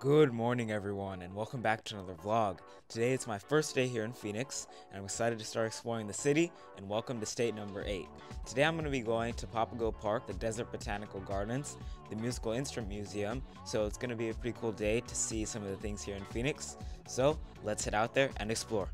Good morning, everyone, and welcome back to another vlog. Today it's my first day here in Phoenix, and I'm excited to start exploring the city, and welcome to state number 8. Today I'm going to be going to Papago Park, the Desert Botanical Gardens, the Musical Instrument Museum, so it's going to be a pretty cool day to see some of the things here in Phoenix. So let's head out there and explore.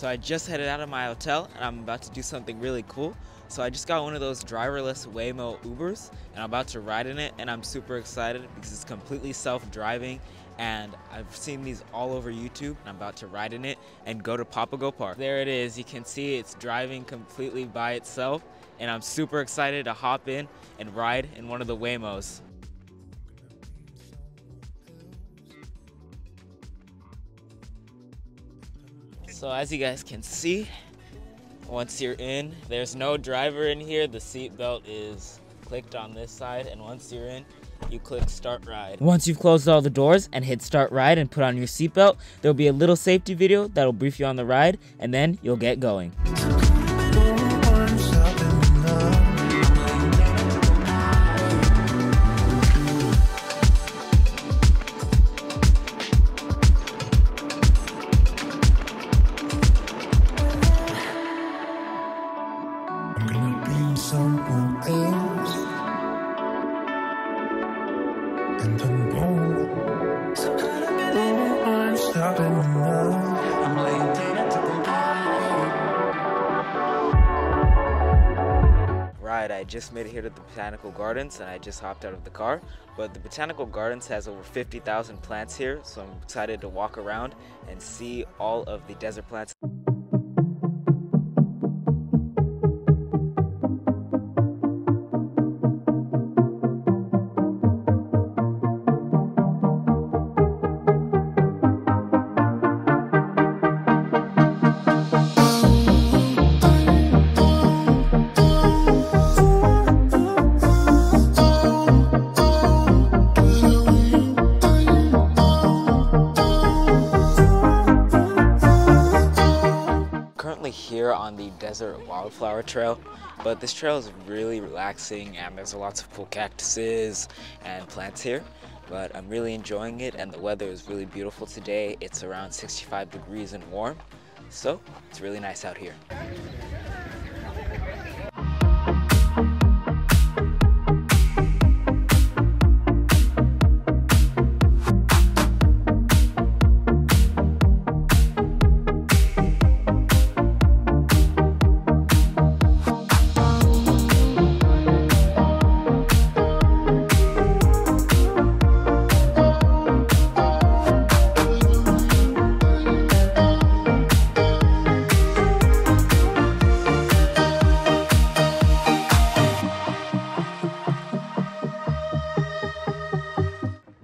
So I just headed out of my hotel and I'm about to do something really cool. So I just got one of those driverless Waymo Ubers and I'm about to ride in it and I'm super excited because it's completely self-driving and I've seen these all over YouTube and I'm about to ride in it and go to Papago Park. There it is, you can see it's driving completely by itself and I'm super excited to hop in and ride in one of the Waymos. So as you guys can see, once you're in, there's no driver in here. The seatbelt is clicked on this side, and once you're in, you click start ride. Once you've closed all the doors and hit start ride and put on your seatbelt, there'll be a little safety video that'll brief you on the ride, and then you'll get going. Someone else. And I know no I'm now. I'm laying down to Right, I just made it here to the Botanical Gardens and I just hopped out of the car. But the Botanical Gardens has over 50,000 plants here, so I'm excited to walk around and see all of the desert plants. On the Desert Wildflower Trail, but this trail is really relaxing and there's lots of cool cactuses and plants here. But I'm really enjoying it and the weather is really beautiful today. It's around 65 degrees and warm, so it's really nice out here.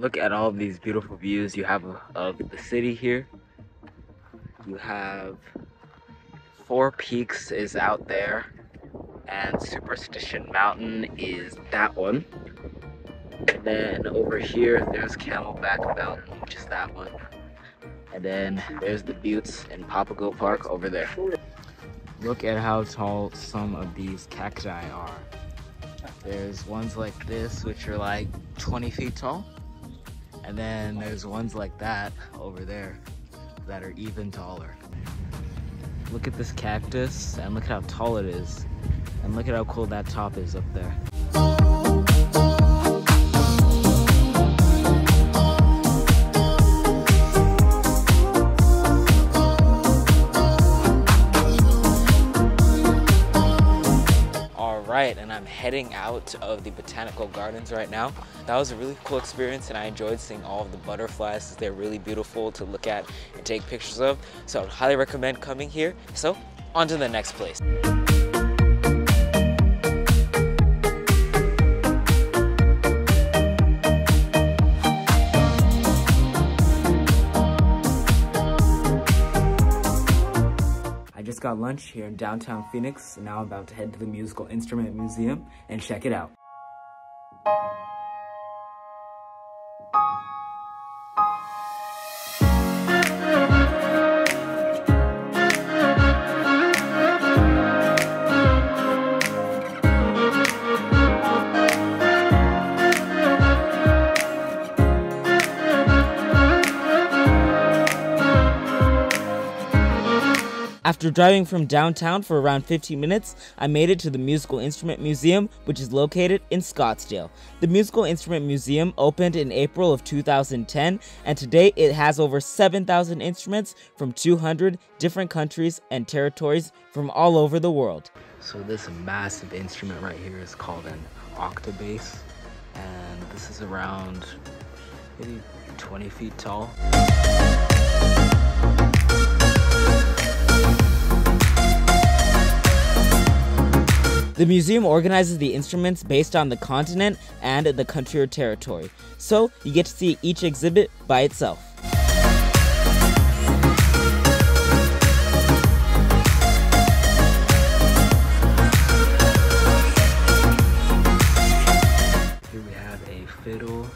Look at all these beautiful views you have of the city here. You have Four Peaks is out there, and Superstition Mountain is that one. And then over here, there's Camelback Mountain, which is that one. And then there's the Buttes in Papago Park over there. Look at how tall some of these cacti are. There's ones like this, which are like 20 feet tall. And then there's ones like that over there that are even taller. Look at this cactus and look at how tall it is. And look at how cool that top is up there. I'm heading out of the botanical gardens right now. That was a really cool experience, and I enjoyed seeing all of the butterflies. They're really beautiful to look at and take pictures of. So I would highly recommend coming here. So on to the next place. Got lunch here in downtown Phoenix, now I'm about to head to the Musical Instrument Museum and check it out. After driving from downtown for around 15 minutes, I made it to the Musical Instrument Museum, which is located in Scottsdale. The Musical Instrument Museum opened in April of 2010, and today it has over 7,000 instruments from 200 different countries and territories from all over the world. So this massive instrument right here is called an octobass, and this is around maybe 20 feet tall. The museum organizes the instruments based on the continent and the country or territory, so you get to see each exhibit by itself. Here we have a fiddle,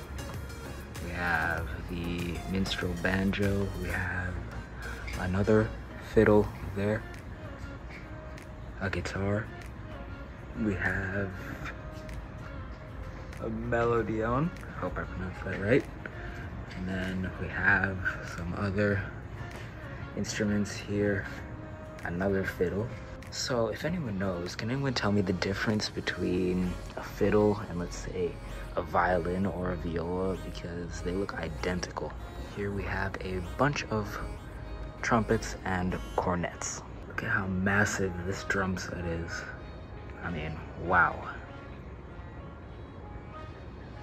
we have the minstrel banjo, we have another fiddle there, a guitar, we have a melodeon. Hope I pronounced that right. And then we have some other instruments here. Another fiddle. So if anyone knows, can anyone tell me the difference between a fiddle and let's say a violin or a viola because they look identical. Here we have a bunch of trumpets and cornets. Look at how massive this drum set is. I mean, wow.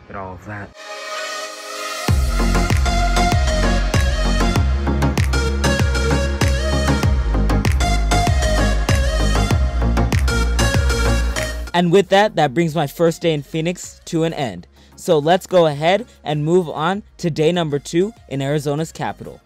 At all of that. And with that, that brings my first day in Phoenix to an end. So let's go ahead and move on to day number two in Arizona's capital.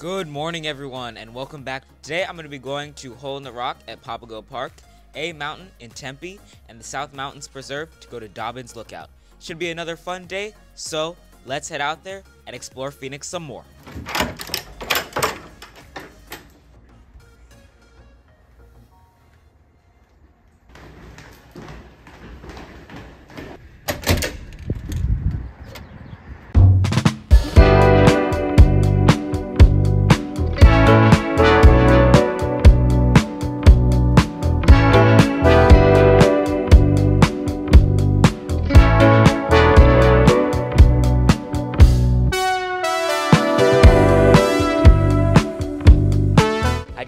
Good morning, everyone, and welcome back. Today, I'm going to be going to Hole in the Rock at Papago Park, A Mountain in Tempe, and the South Mountains Preserve to go to Dobbins Lookout. Should be another fun day, so let's head out there and explore Phoenix some more.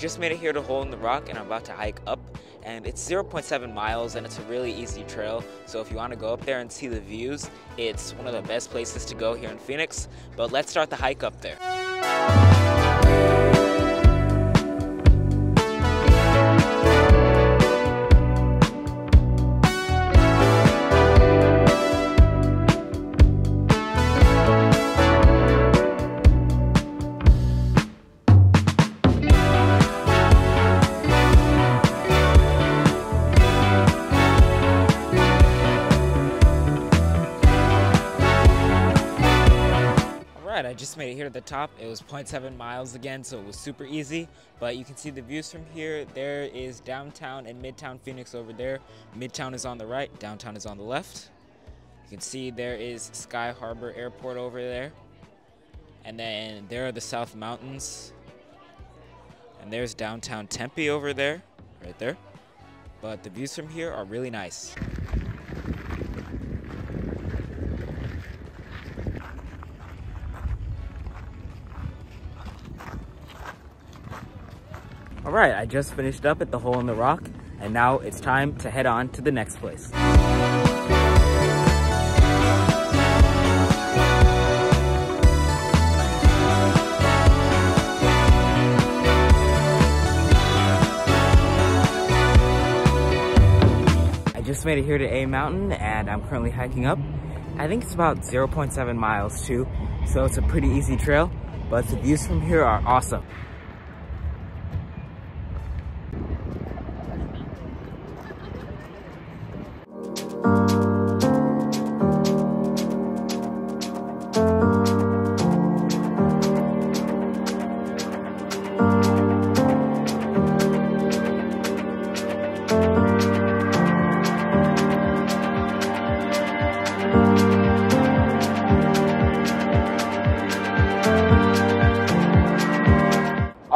Just made it here to Hole in the Rock and I'm about to hike up and it's 0.7 miles and it's a really easy trail so if you want to go up there and see the views it's one of the best places to go here in Phoenix but let's start the hike up there. I just made it here to the top. It was 0.7 miles again, so it was super easy. But you can see the views from here. There is downtown and midtown Phoenix over there. Midtown is on the right, downtown is on the left. You can see there is Sky Harbor Airport over there. And then there are the South Mountains. And there's downtown Tempe over there, right there. But the views from here are really nice. All right, I just finished up at the Hole in the Rock, and now it's time to head on to the next place. I just made it here to A Mountain, and I'm currently hiking up. I think it's about 0.7 miles too, so it's a pretty easy trail, but the views from here are awesome.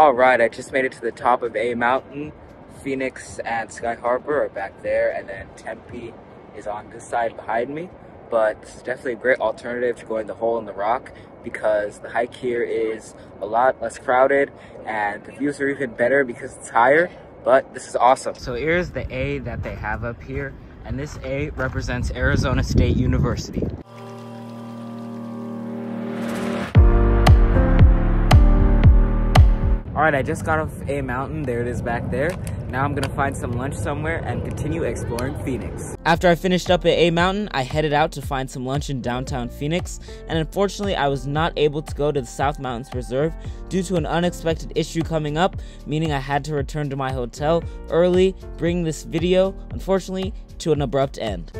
Alright, I just made it to the top of A Mountain. Phoenix and Sky Harbor are back there, and then Tempe is on this side behind me. But it's definitely a great alternative to going the hole in the rock because the hike here is a lot less crowded and the views are even better because it's higher. But this is awesome. So here's the A that they have up here, and this A represents Arizona State University. Right, I just got off a mountain. There it is back there. Now I'm gonna find some lunch somewhere and continue exploring Phoenix. After I finished up at A Mountain, I headed out to find some lunch in downtown Phoenix, and unfortunately, I was not able to go to the South Mountains Reserve due to an unexpected issue coming up, meaning I had to return to my hotel early, bringing this video, unfortunately, to an abrupt end.